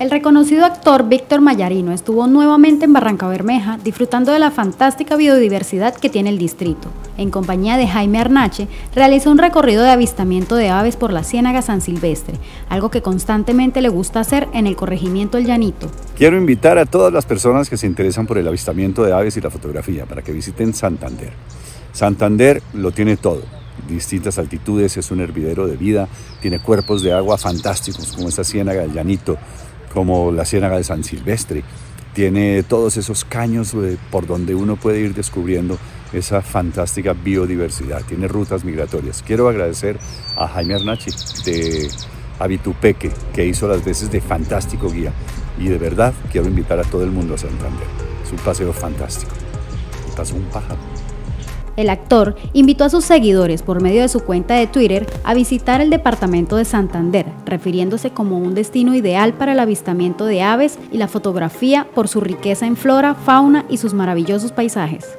El reconocido actor Víctor Mayarino estuvo nuevamente en Barranca Bermeja disfrutando de la fantástica biodiversidad que tiene el distrito. En compañía de Jaime Arnache, realizó un recorrido de avistamiento de aves por la Ciénaga San Silvestre, algo que constantemente le gusta hacer en el corregimiento El Llanito. Quiero invitar a todas las personas que se interesan por el avistamiento de aves y la fotografía para que visiten Santander. Santander lo tiene todo distintas altitudes, es un hervidero de vida, tiene cuerpos de agua fantásticos como esta ciénaga del Llanito, como la Ciénaga de San Silvestre. Tiene todos esos caños eh, por donde uno puede ir descubriendo esa fantástica biodiversidad. Tiene rutas migratorias. Quiero agradecer a Jaime Arnachi de Habitupeque, que hizo las veces de fantástico guía. Y de verdad quiero invitar a todo el mundo a Santander. Es un paseo fantástico. Pasó un pájaro. El actor invitó a sus seguidores por medio de su cuenta de Twitter a visitar el departamento de Santander, refiriéndose como un destino ideal para el avistamiento de aves y la fotografía por su riqueza en flora, fauna y sus maravillosos paisajes.